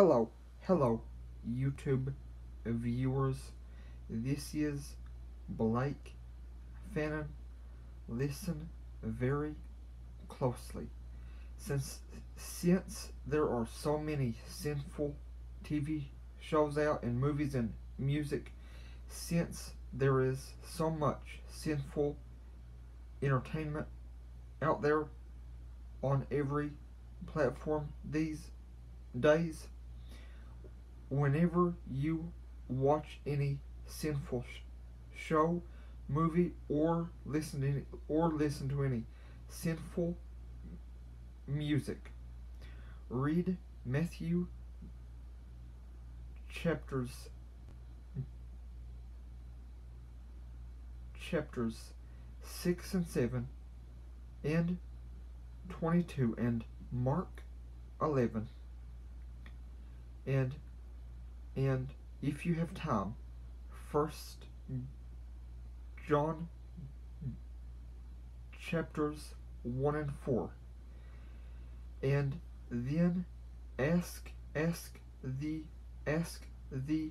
Hello, hello, YouTube viewers. This is Blake Fannin. Listen very closely. Since since there are so many sinful TV shows out and movies and music, since there is so much sinful entertainment out there on every platform these days, whenever you watch any sinful sh- show, movie, or listen to any, or listen to any sinful music, read Matthew chapters chapters 6 and 7 and 22 and Mark 11 and and if you have time first John chapters 1 and 4 and then ask ask the ask the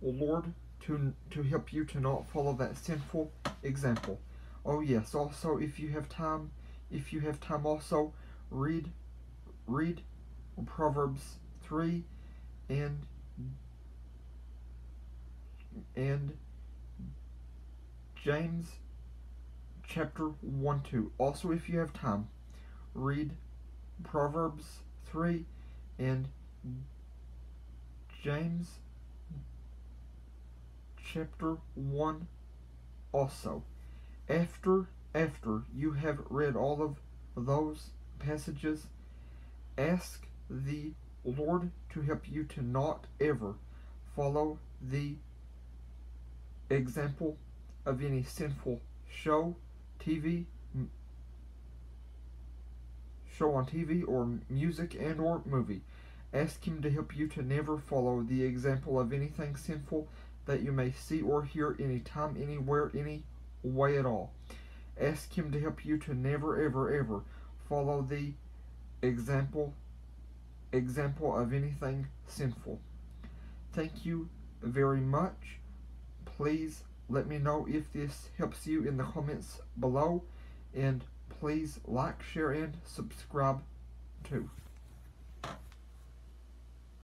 Lord to to help you to not follow that sinful example. Oh yes, also if you have time, if you have time also read read Proverbs 3 and and James chapter 1 2. Also if you have time, read Proverbs 3 and James chapter 1 also. After after you have read all of those passages, ask the Lord to help you to not ever follow the example of any sinful show, TV, show on TV or music and or movie. Ask him to help you to never follow the example of anything sinful that you may see or hear anytime, anywhere, any way at all. Ask him to help you to never ever ever follow the example example of anything sinful. Thank you very much. Please let me know if this helps you in the comments below and please like, share and subscribe too.